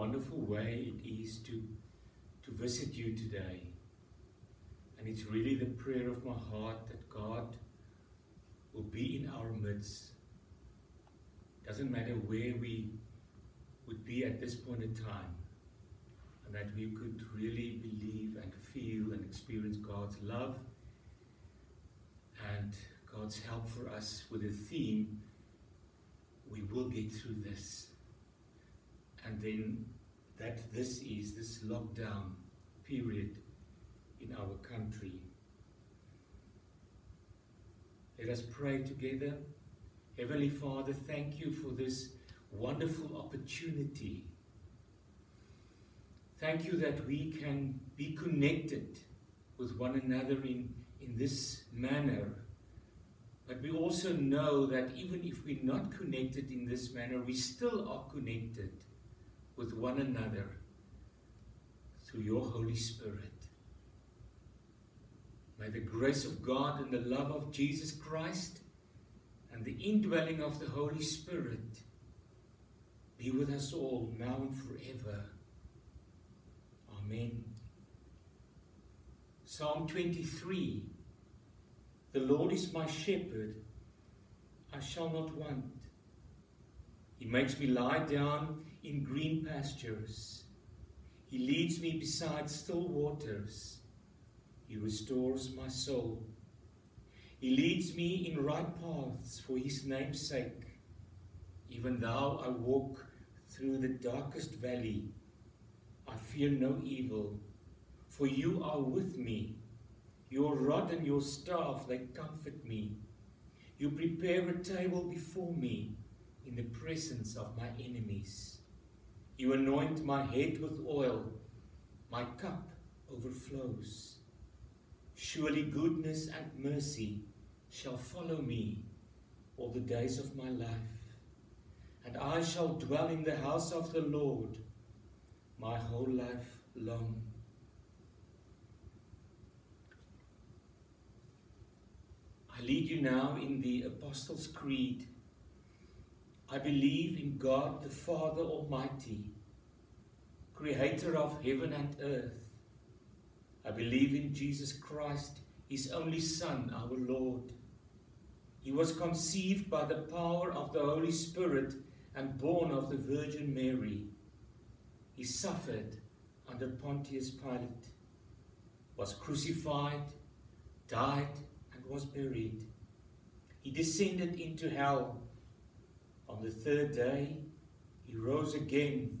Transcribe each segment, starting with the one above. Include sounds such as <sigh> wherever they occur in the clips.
wonderful way it is to, to visit you today. And it's really the prayer of my heart that God will be in our midst. Doesn't matter where we would be at this point in time, and that we could really believe and feel and experience God's love and God's help for us with a theme. We will get through this. And then that this is this lockdown period in our country. Let us pray together. Heavenly Father, thank you for this wonderful opportunity. Thank you that we can be connected with one another in, in this manner. But we also know that even if we're not connected in this manner, we still are connected with one another through your Holy Spirit. May the grace of God and the love of Jesus Christ and the indwelling of the Holy Spirit be with us all now and forever. Amen. Psalm 23 The Lord is my shepherd, I shall not want. He makes me lie down in green pastures. He leads me beside still waters. He restores my soul. He leads me in right paths for his name's sake. Even though I walk through the darkest valley, I fear no evil, for you are with me. Your rod and your staff, they comfort me. You prepare a table before me in the presence of my enemies. You anoint my head with oil, my cup overflows. Surely goodness and mercy shall follow me all the days of my life, and I shall dwell in the house of the Lord my whole life long. I lead you now in the Apostles' Creed. I believe in God the Father Almighty, creator of heaven and earth I believe in Jesus Christ, his only Son, our Lord. He was conceived by the power of the Holy Spirit and born of the Virgin Mary. He suffered under Pontius Pilate, was crucified, died, and was buried. He descended into hell. On the third day, he rose again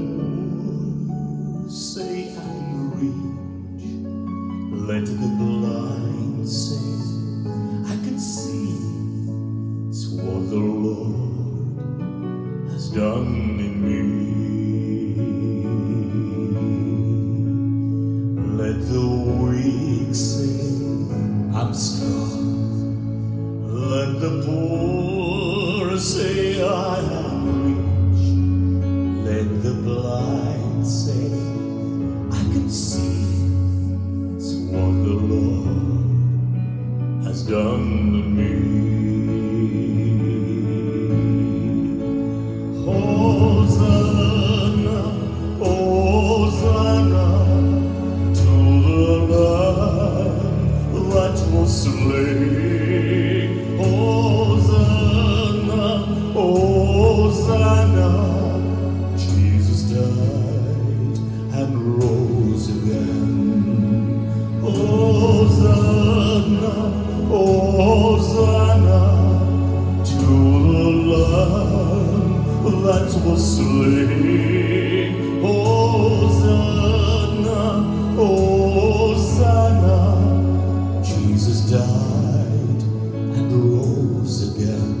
Jesus died and rose again.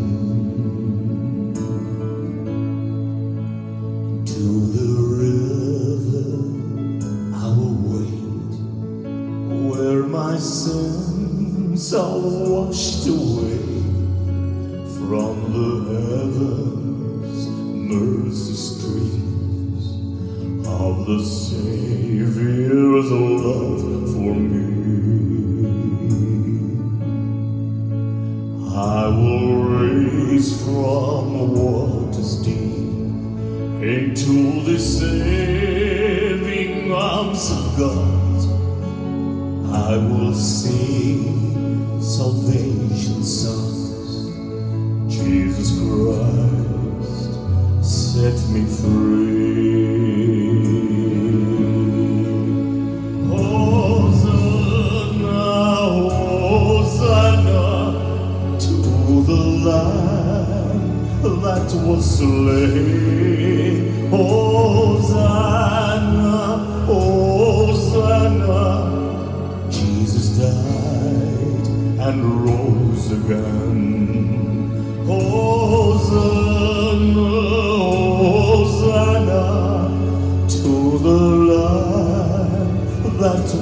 To the river I will wade, where my sins are washed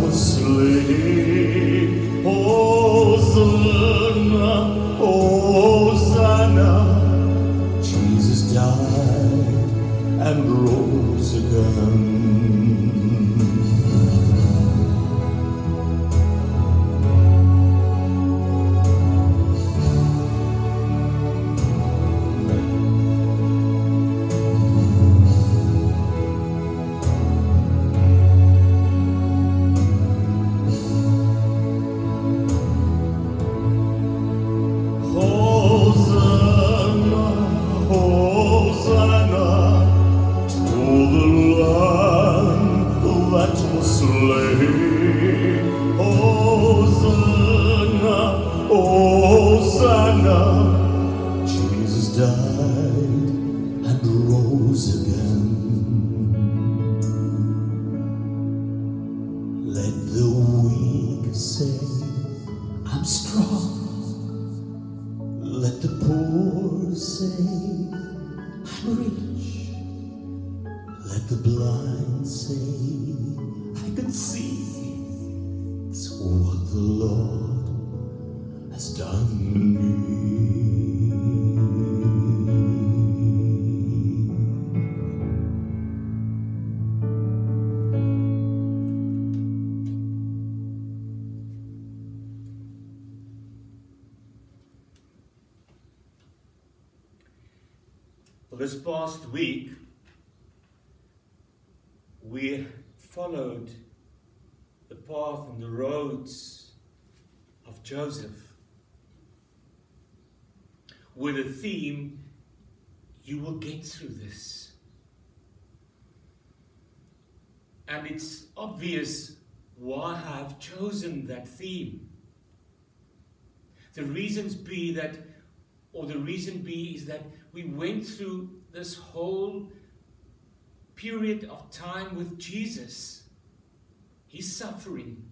that the Lord it's obvious why I've chosen that theme. The reasons be that, or the reason be is that we went through this whole period of time with Jesus. His suffering,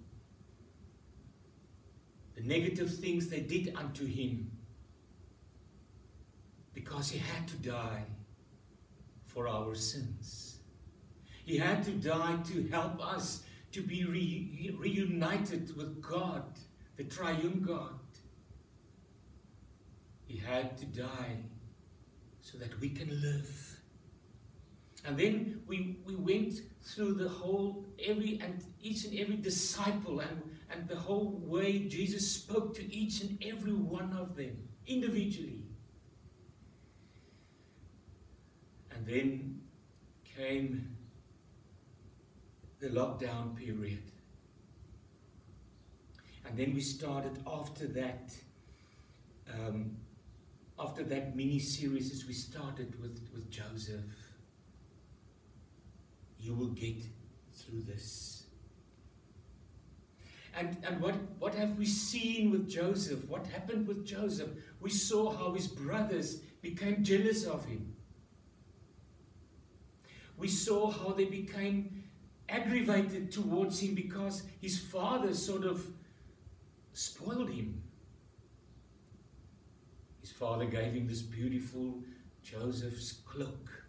the negative things they did unto him, because he had to die for our sins. He had to die to help us to be re- reunited with God, the triune God. He had to die so that we can live. And then we, we went through the whole, every and each and every disciple and, and the whole way Jesus spoke to each and every one of them individually. And then came the lockdown period. And then we started after that, um, after that mini series, as we started with, with Joseph. You will get through this. And, and what, what have we seen with Joseph? What happened with Joseph? We saw how his brothers became jealous of him. We saw how they became aggravated towards him because his father sort of spoiled him. His father gave him this beautiful Joseph's cloak.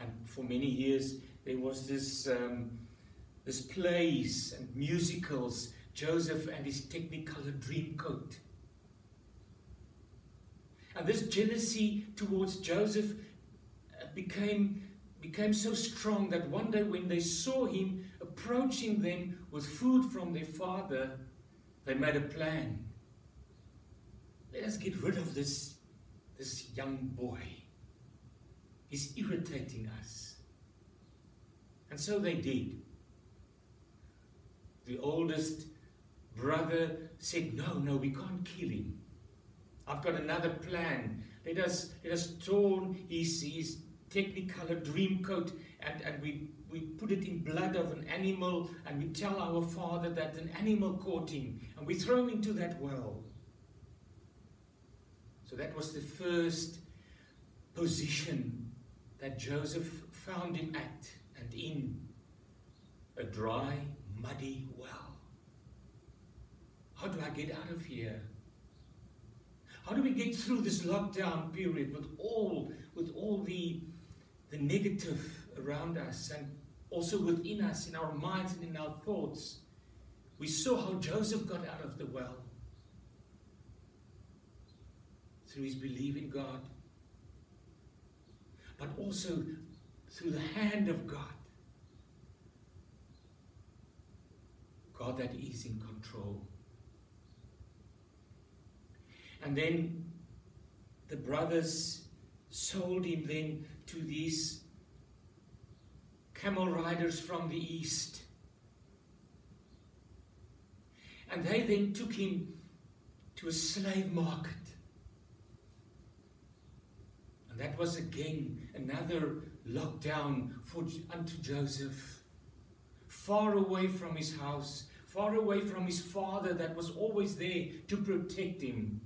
And for many years, there was this, um, this plays and musicals, Joseph and his Technicolor Dreamcoat. And this jealousy towards Joseph uh, became, became so strong that one day when they saw him approaching them with food from their father, they made a plan. Let us get rid of this, this young boy. He's irritating us. And so they did. The oldest brother said, No, no, we can't kill him. I've got another plan. Let us, let us torn his, his technicolor dream coat and, and we, we put it in blood of an animal and we tell our father that an animal caught him and we throw him into that well. So that was the first position that Joseph found him at and in a dry, muddy well. How do I get out of here? How do we get through this lockdown period with all with all the the negative around us and also within us, in our minds and in our thoughts? We saw how Joseph got out of the well through his belief in God, but also through the hand of God. God that is in control. And then the brothers sold him then to these camel riders from the east. And they then took him to a slave market. And that was again another lockdown for unto Joseph. Far away from his house, far away from his father that was always there to protect him.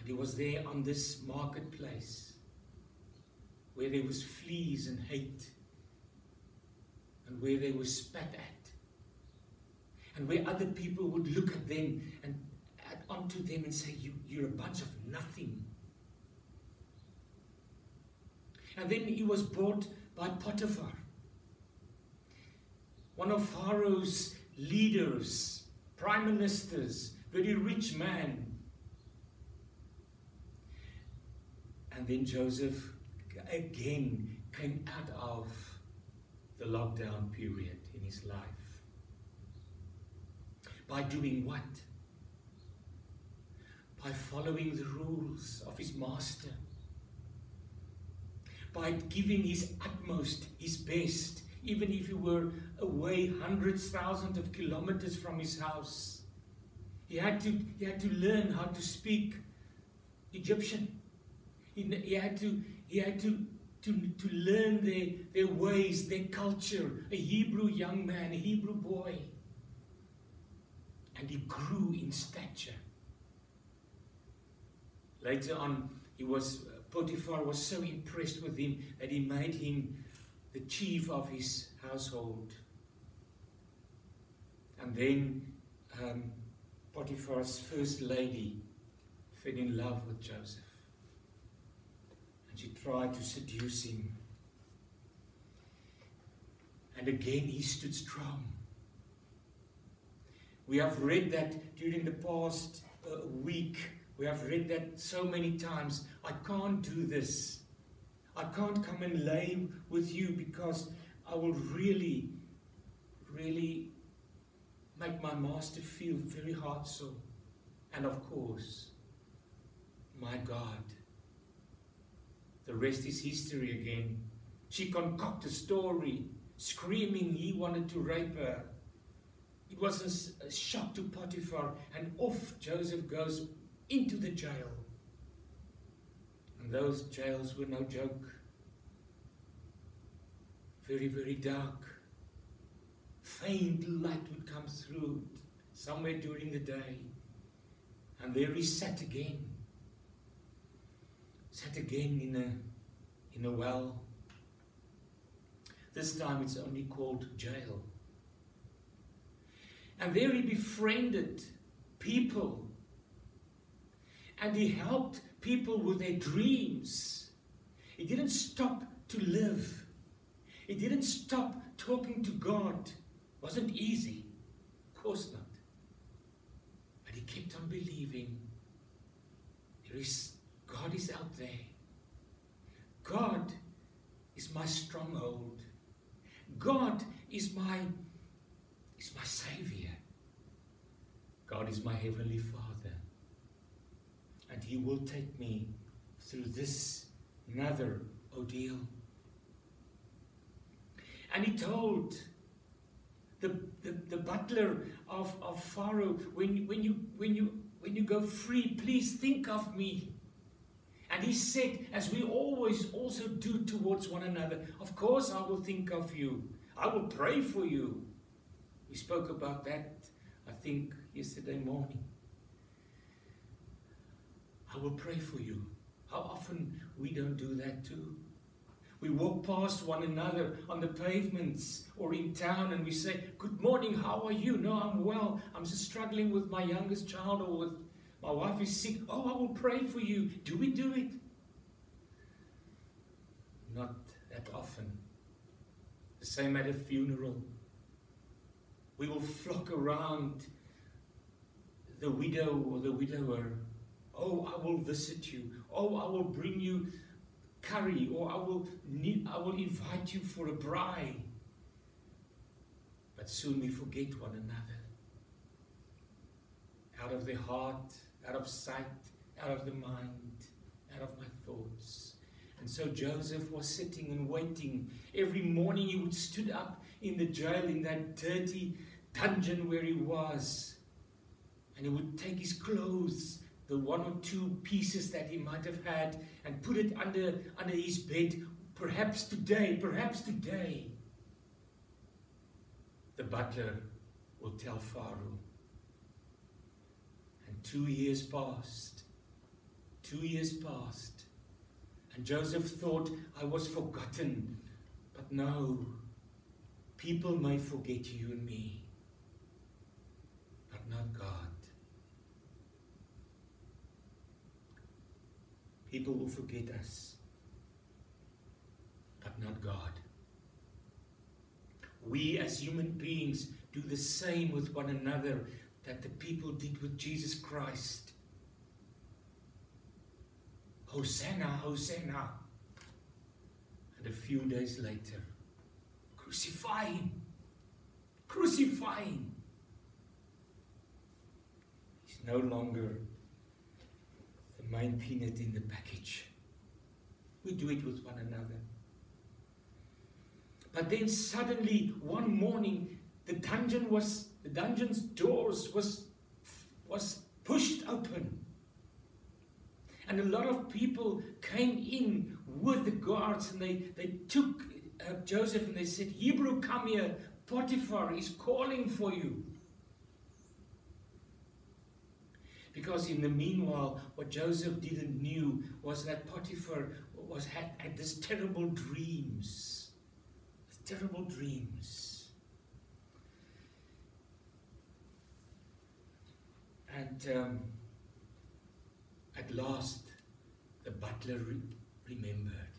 And he was there on this marketplace where there was fleas and hate and where they were spat at and where other people would look at them and add onto them and say, you, you're a bunch of nothing. And then he was bought by Potiphar, one of Pharaoh's leaders, prime ministers, very rich man. And then Joseph again came out of the lockdown period in his life. By doing what? By following the rules of his master. By giving his utmost, his best, even if he were away hundreds, thousands of kilometers from his house. He had to, he had to learn how to speak Egyptian. He, he had to, he had to, to, to learn their, their ways, their culture. A Hebrew young man, a Hebrew boy. And he grew in stature. Later on, he was Potiphar was so impressed with him that he made him the chief of his household. And then um, Potiphar's first lady fell in love with Joseph. She tried to seduce him. And again, he stood strong. We have read that during the past uh, week. We have read that so many times. I can't do this. I can't come and lay with you because I will really, really make my master feel very hard so. And of course, my God the rest is history again. She concocted a story, screaming he wanted to rape her. It was a, shock to Potiphar, and off Joseph goes into the jail. And those jails were no joke. Very, very dark. faint light would come through somewhere during the day. And there he sat again. Sat again in a, in a well. This time it's only called jail. And there he befriended people. And he helped people with their dreams. He didn't stop to live. He didn't stop talking to God. It wasn't easy. Of course not. But he kept on believing. There is God is out there. God is my stronghold. God is my is my savior. God is my heavenly Father. And he will take me through this another ordeal. And he told the, the, the butler of, of Pharaoh, when, when, you, when, you, when you go free, please think of me. And he said, as we always also do towards one another, of course I will think of you. I will pray for you. We spoke about that, I think, yesterday morning. I will pray for you. How often we don't do that too? We walk past one another on the pavements or in town and we say, Good morning, how are you? No, I'm well. I'm just struggling with my youngest child or with my wife is sick. Oh, I will pray for you. Do we do it? Not that often. The same at a funeral. We will flock around the widow or the widower. Oh, I will visit you. Oh, I will bring you curry or I will, I will invite you for a braai. But soon we forget one another. Out of the heart, out of sight, out of the mind, out of my thoughts. And so Joseph was sitting and waiting. Every morning he would stood up in the jail, in that dirty dungeon where he was. And he would take his clothes the one or two pieces that he might have had and put it under, under his bed. Perhaps today, perhaps today, the butler will tell Pharaoh. Two years passed. Two years passed. And Joseph thought, I was forgotten. But no, people may forget you and me, but not God. People will forget us, but not God. We as human beings do the same with one another that the people did with Jesus Christ. Hosanna, Hosanna. And a few days later, crucify him, crucify him. He's no longer the main peanut in the package. We do it with one another. But then suddenly, one morning, the dungeon was the dungeon's doors was was pushed open. And a lot of people came in with the guards and they, they took uh, Joseph and they said, Hebrew, come here. Potiphar is calling for you. Because in the meanwhile, what Joseph didn't knew was that Potiphar was had, had this terrible dreams. Terrible dreams. And um, at last, the butler re remembered.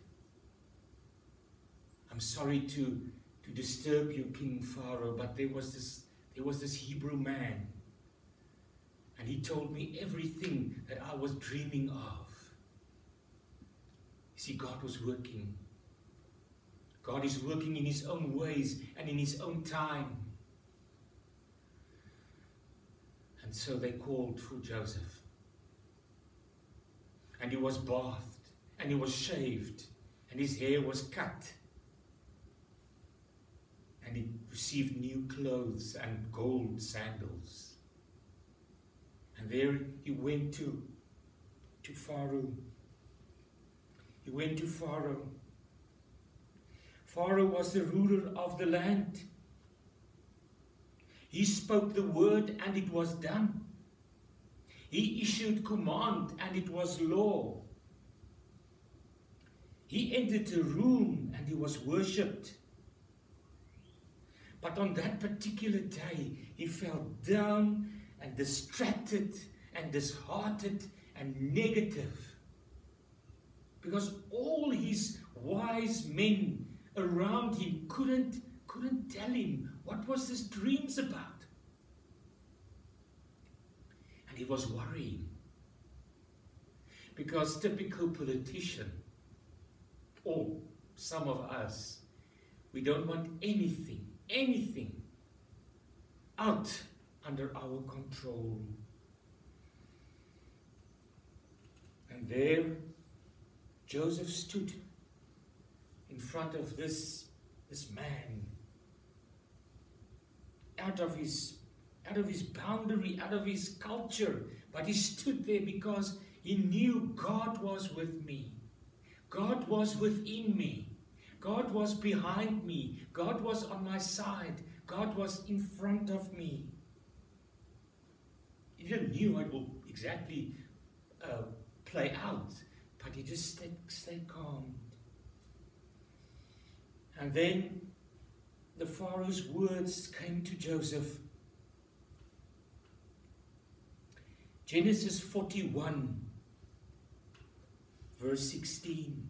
I'm sorry to, to disturb you, King Pharaoh, but there was this, there was this Hebrew man and he told me everything that I was dreaming of. You see, God was working. God is working in his own ways and in his own time. And so they called for Joseph. And he was bathed, and he was shaved, and his hair was cut. And he received new clothes and gold sandals. And there he went to, to Pharaoh. He went to Pharaoh. Pharaoh was the ruler of the land. He spoke the word and it was done. He issued command and it was law. He entered a room and he was worshipped. But on that particular day, he fell down and distracted and disheartened and negative. Because all his wise men around him couldn't, couldn't tell him what was his dreams about. And he was worrying. Because typical politician, or some of us, we don't want anything, anything out under our control. And there Joseph stood in front of this, this man out of his out of his boundary, out of his culture, but he stood there because he knew God was with me. God was within me. God was behind me. God was on my side. God was in front of me. He didn't knew it will exactly uh, play out, but he just stayed, stayed calm. And then the Pharaoh's words came to Joseph. Genesis 41, verse 16.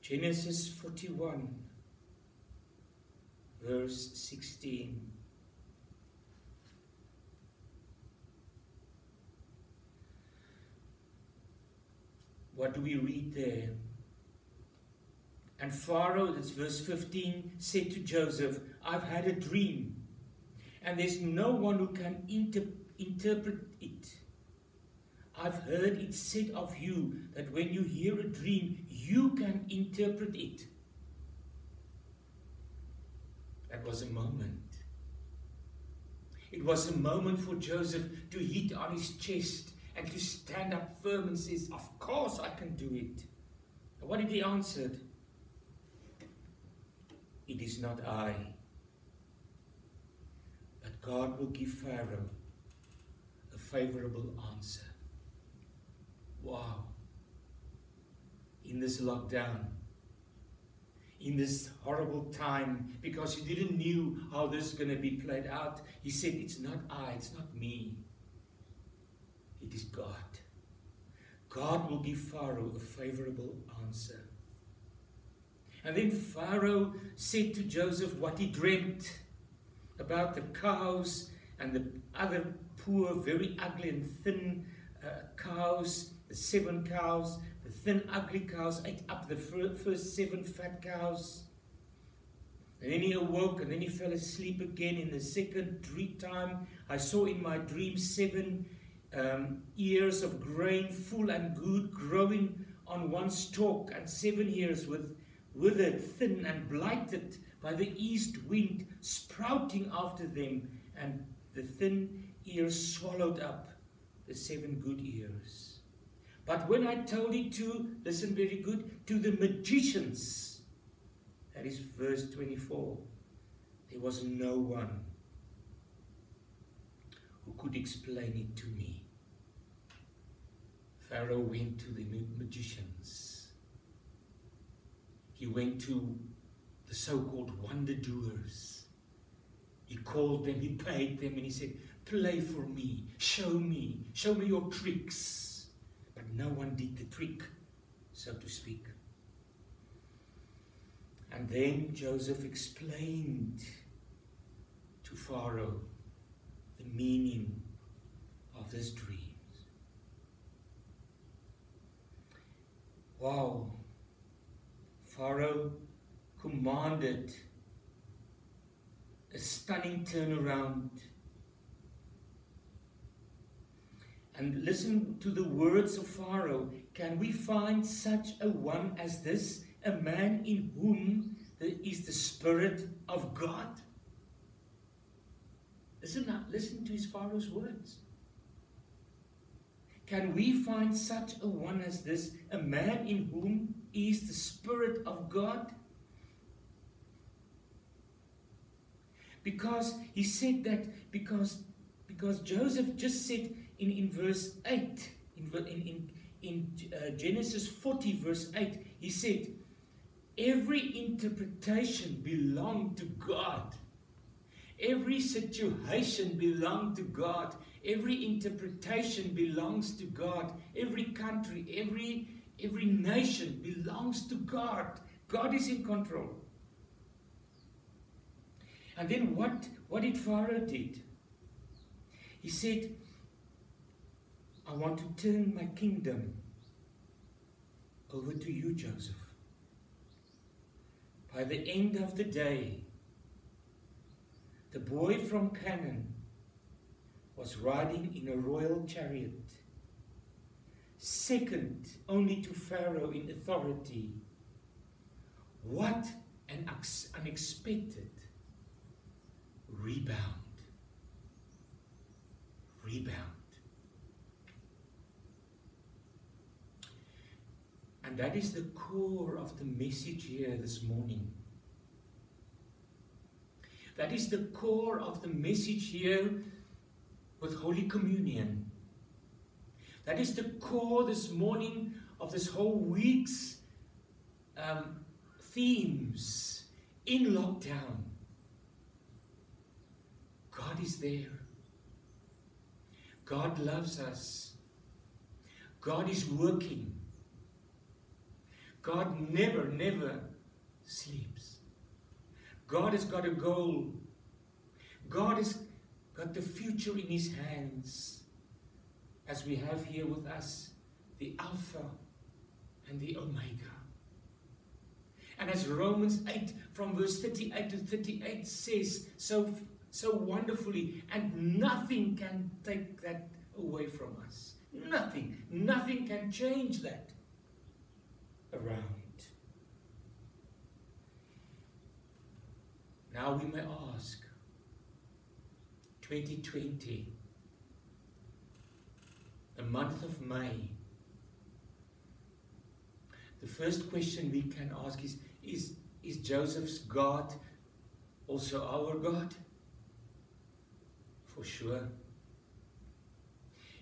Genesis 41, verse 16. What do we read there? And Pharaoh, that's verse 15, said to Joseph, I've had a dream, and there's no one who can inter interpret it. I've heard it said of you that when you hear a dream, you can interpret it. That was a moment. It was a moment for Joseph to hit on his chest and to stand up firm and says, Of course I can do it. And what did he answer? It is not I. But God will give Pharaoh a favorable answer. Wow. In this lockdown, in this horrible time, because he didn't knew how this is going to be played out, he said, It's not I, it's not me. It is God. God will give Pharaoh a favorable answer. And then Pharaoh said to Joseph what he dreamt about the cows and the other poor, very ugly and thin uh, cows, the seven cows, the thin, ugly cows ate up the first seven fat cows. And then he awoke and then he fell asleep again in the second dream time. I saw in my dream seven um, ears of grain, full and good, growing on one stalk, and seven ears with withered, thin, and blighted by the east wind, sprouting after them, and the thin ears swallowed up the seven good ears. But when I told it to, listen very good, to the magicians, that is verse 24, there was no one who could explain it to me. Pharaoh went to the magicians. He went to the so-called wonder doers. He called them, he paid them, and he said, play for me, show me, show me your tricks. But no one did the trick, so to speak. And then Joseph explained to Pharaoh the meaning of this dream. Wow. Pharaoh commanded a stunning turnaround. And listen to the words of Pharaoh. Can we find such a one as this, a man in whom is the Spirit of God? Listen, listen to his Pharaoh's words. Can we find such a one as this, a man in whom is the Spirit of God? Because he said that because because Joseph just said in, in verse 8, in, in, in, uh, Genesis 40, verse 8, he said, Every interpretation belonged to God. Every situation belonged to God. Every interpretation belongs to God. Every country, every, every nation belongs to God. God is in control. And then what, what did Pharaoh did? He said, I want to turn my kingdom over to you, Joseph. By the end of the day, the boy from Canaan was riding in a royal chariot, second only to Pharaoh in authority. What an unexpected rebound. Rebound. And that is the core of the message here this morning. That is the core of the message here with Holy Communion. That is the core this morning of this whole week's um, themes in lockdown. God is there. God loves us. God is working. God never, never sleeps. God has got a goal. God has got the future in his hands. As we have here with us, the Alpha and the Omega. And as Romans 8 from verse 38 to 38 says so, so wonderfully, and nothing can take that away from us. Nothing. Nothing can change that around. Now we may ask 2020, the month of May, the first question we can ask is Is, is Joseph's God also our God? For sure.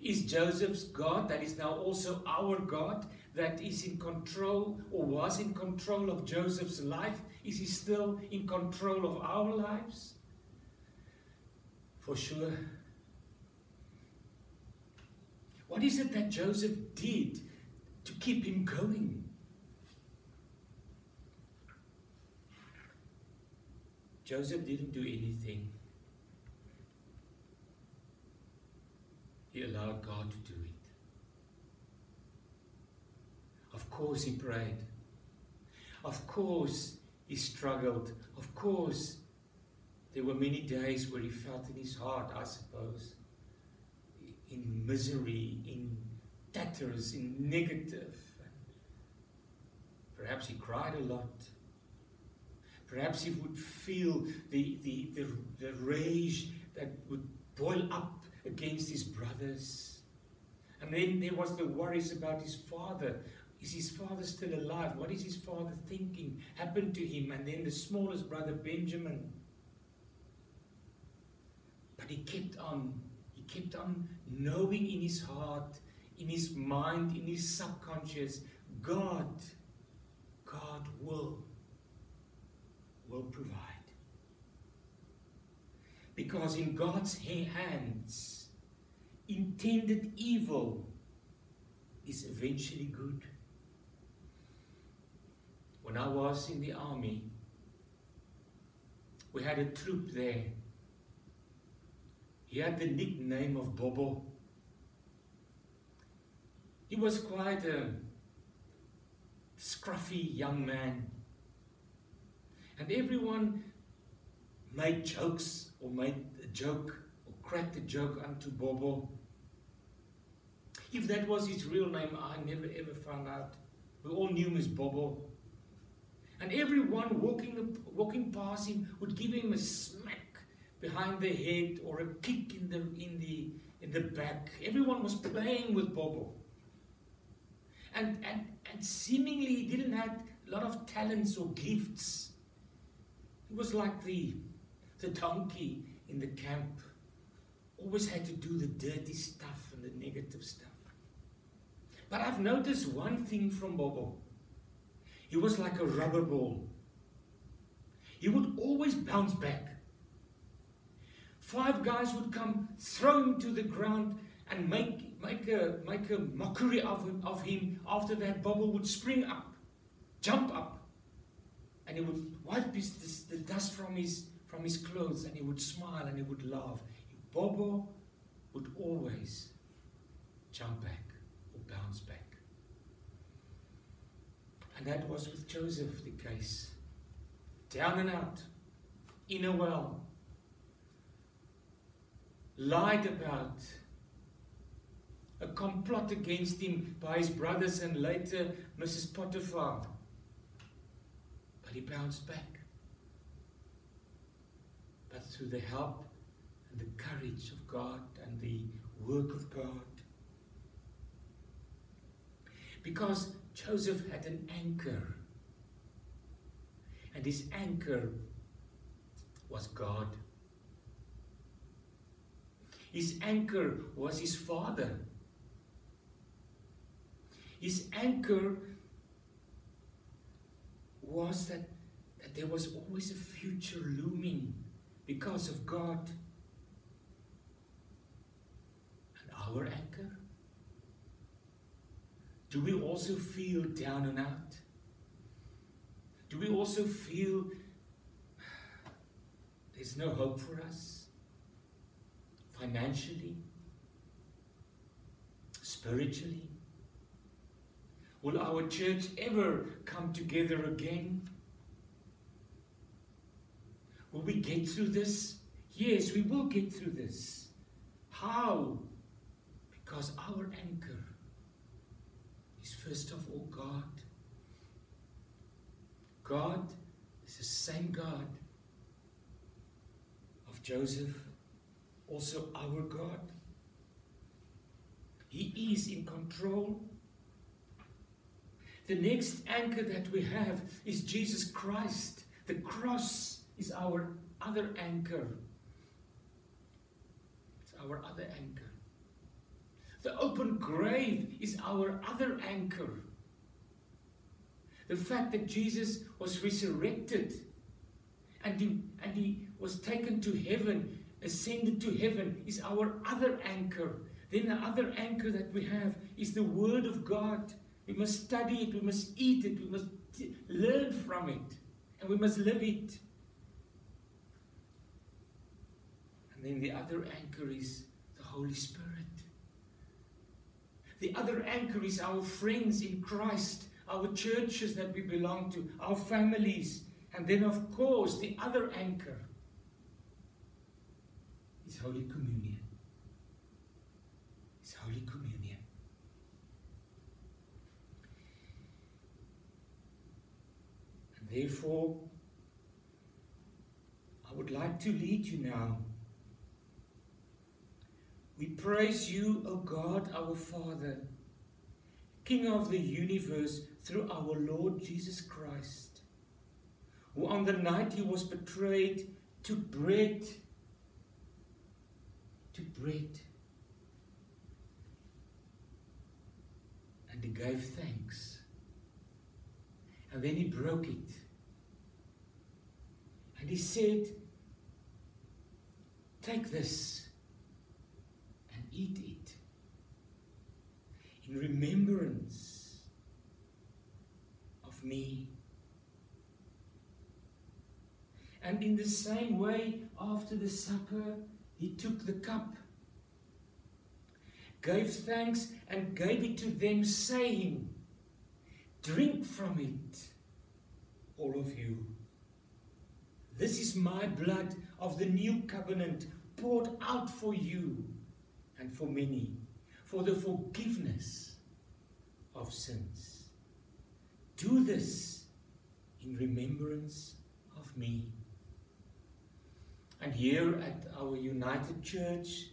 Is Joseph's God, that is now also our God, that is in control or was in control of Joseph's life? Is he still in control of our lives? For sure. What is it that Joseph did to keep him going? Joseph didn't do anything. He allowed God to do it. Of course, he prayed. Of course, he struggled. Of course, there were many days where he felt in his heart, I suppose, in misery, in tatters, in negative. Perhaps he cried a lot. Perhaps he would feel the, the, the, the rage that would boil up against his brothers. And then there was the worries about his father. Is his father still alive? What is his father thinking? Happened to him. And then the smallest brother, Benjamin. But he kept on. He kept on knowing in his heart, in his mind, in his subconscious, God, God will, will provide. Because in God's hands, intended evil is eventually good. When I was in the army, we had a troop there. He had the nickname of Bobo. He was quite a scruffy young man. And everyone made jokes or made a joke or cracked a joke unto Bobo. If that was his real name, I never ever found out. We all knew him as Bobo. And everyone walking, walking past him would give him a smack behind the head or a kick in the, in the, in the back. Everyone was playing with Bobo. And, and, and seemingly he didn't have a lot of talents or gifts. He was like the, the donkey in the camp, always had to do the dirty stuff and the negative stuff. But I've noticed one thing from Bobo. He was like a rubber ball. He would always bounce back. Five guys would come, throw him to the ground, and make, make, a, make a mockery of of him. After that, Bobo would spring up, jump up, and he would wipe his, the dust from his, from his clothes, and he would smile and he would laugh. Bobo would always jump back or bounce back. And that was with Joseph the case. Down and out, in a well, lied about, a complot against him by his brothers and later Mrs. Potiphar. But he bounced back. But through the help and the courage of God and the work of God. Because Joseph had an anchor. And his anchor was God. His anchor was his father. His anchor was that, that there was always a future looming because of God. And our anchor? Do we also feel down and out? Do we also feel <sighs> there's no hope for us? Financially? Spiritually? Will our church ever come together again? Will we get through this? Yes, we will get through this. How? Because our anchor is first of all God. God is the same God of Joseph, also our God. He is in control. The next anchor that we have is Jesus Christ. The cross is our other anchor. It's our other anchor. The open grave is our other anchor. The fact that Jesus was resurrected and he, and he was taken to heaven, ascended to heaven, is our other anchor. Then the other anchor that we have is the Word of God. We must study it, we must eat it, we must learn from it, and we must live it. And then the other anchor is the Holy Spirit. The other anchor is our friends in Christ, our churches that we belong to, our families. And then, of course, the other anchor Holy Communion. It's Holy Communion. And therefore, I would like to lead you now we praise you, O God, our Father, King of the universe, through our Lord Jesus Christ, who on the night he was betrayed took bread, took bread, and he gave thanks. And then he broke it. And he said, Take this and eat it in remembrance of me. And in the same way, after the supper, he took the cup, gave thanks, and gave it to them, saying, Drink from it, all of you. This is my blood of the new covenant poured out for you and for many, for the forgiveness of sins. Do this in remembrance of me. And here at our United Church,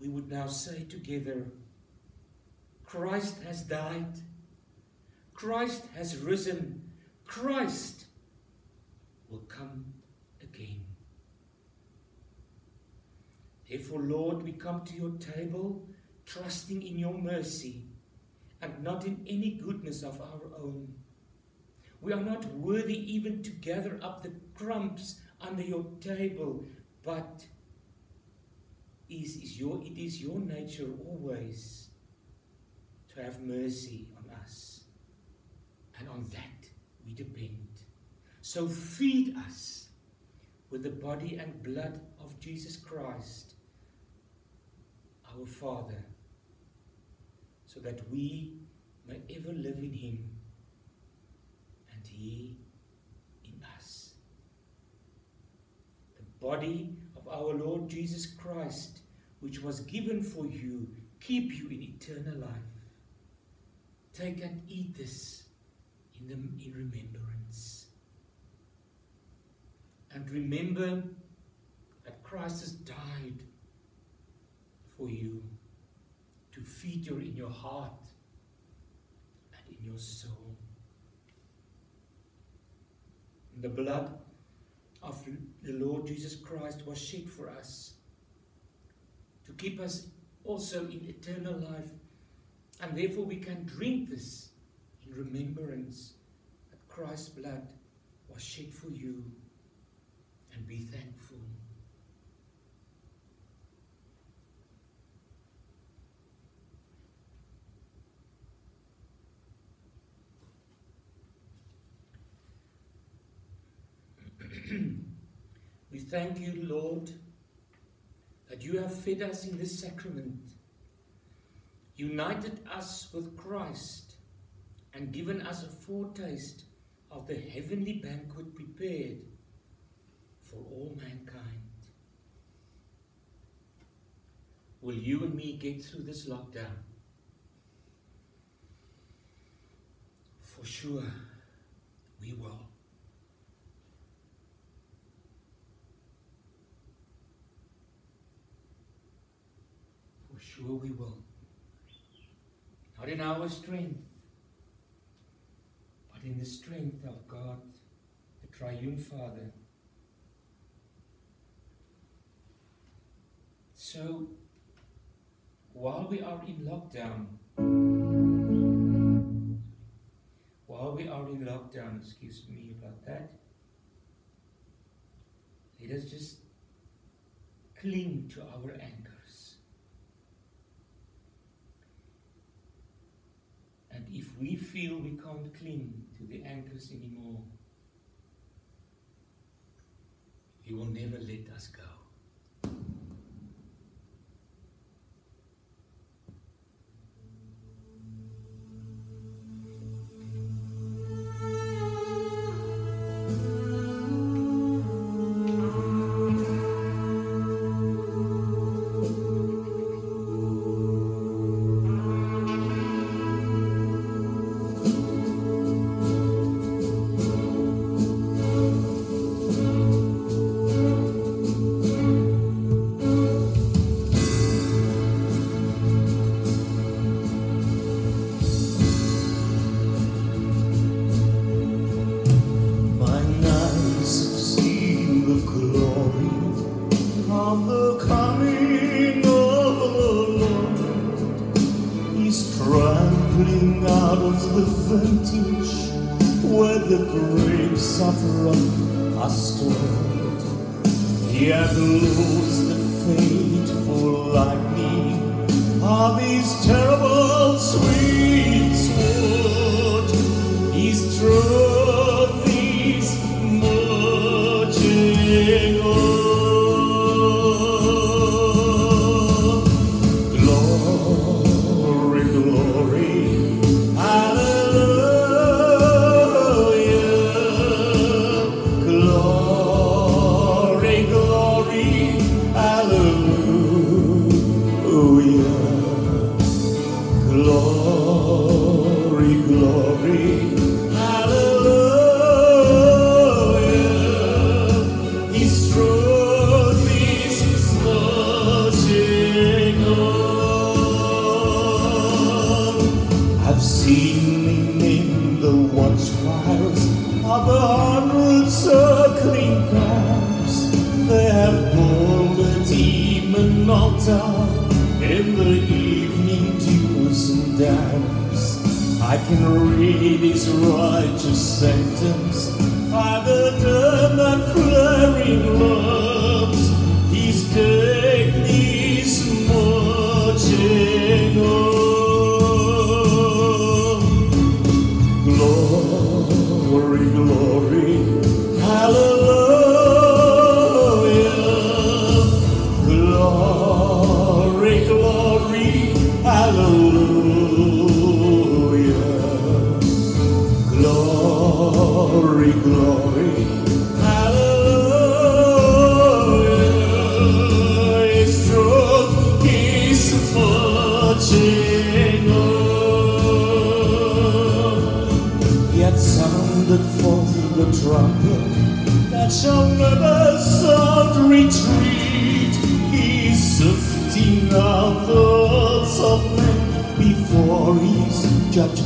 we would now say together, Christ has died, Christ has risen, Christ will come again. Therefore, Lord, we come to your table trusting in your mercy and not in any goodness of our own. We are not worthy even to gather up the crumbs under your table, but is, is your, it is your nature always to have mercy on us. And on that we depend. So feed us with the body and blood of Jesus Christ, our Father, so that we may ever live in Him and He in us. The body of our Lord Jesus Christ, which was given for you, keep you in eternal life. Take and eat this in, the, in remembrance. And remember that Christ has died for you to feed you in your heart and in your soul. The blood of the Lord Jesus Christ was shed for us to keep us also in eternal life. And therefore we can drink this in remembrance that Christ's blood was shed for you and be thankful. we thank you, Lord, that you have fed us in this sacrament, united us with Christ, and given us a foretaste of the heavenly banquet prepared for all mankind. Will you and me get through this lockdown? For sure, we will. For sure we will. Not in our strength, but in the strength of God, the triune Father. So, while we are in lockdown, while we are in lockdown, excuse me about that, let us just cling to our anchors. We feel we can't cling to the anchors anymore, He will never let us go. Grapes of wrath are stored. He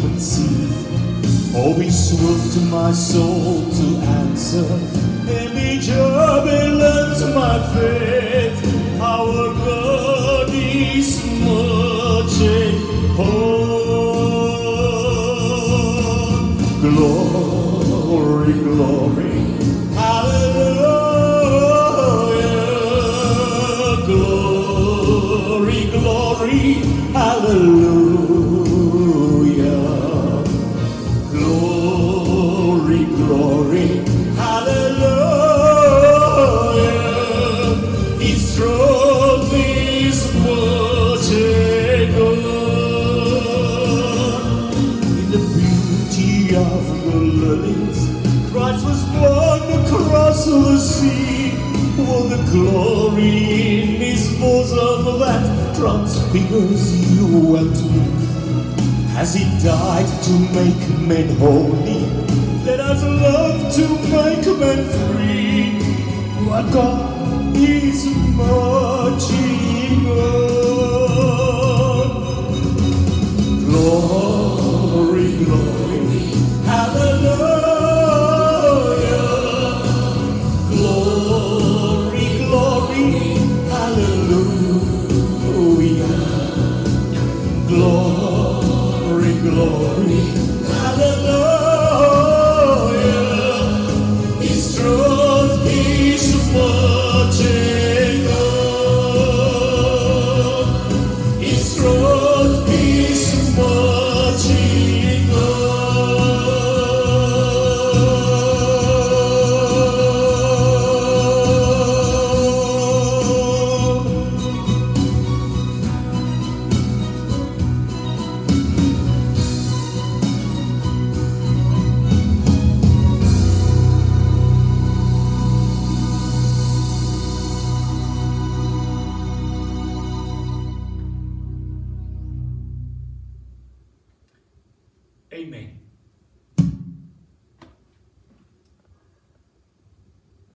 aspen sea. Always swift to my soul to answer, And of your to my face. cruelty. As he died to make men holy? Let us love to make men free. What God is marching on. Glory, glory, hallelujah.